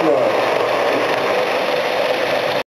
Good.